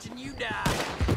watching you die.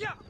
Yeah.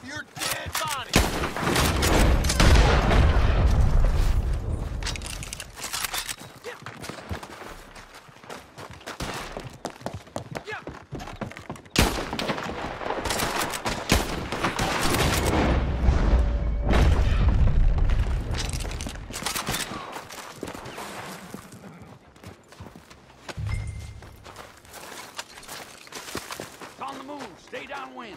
off your dead body. Yeah. It's on. Stay downwind.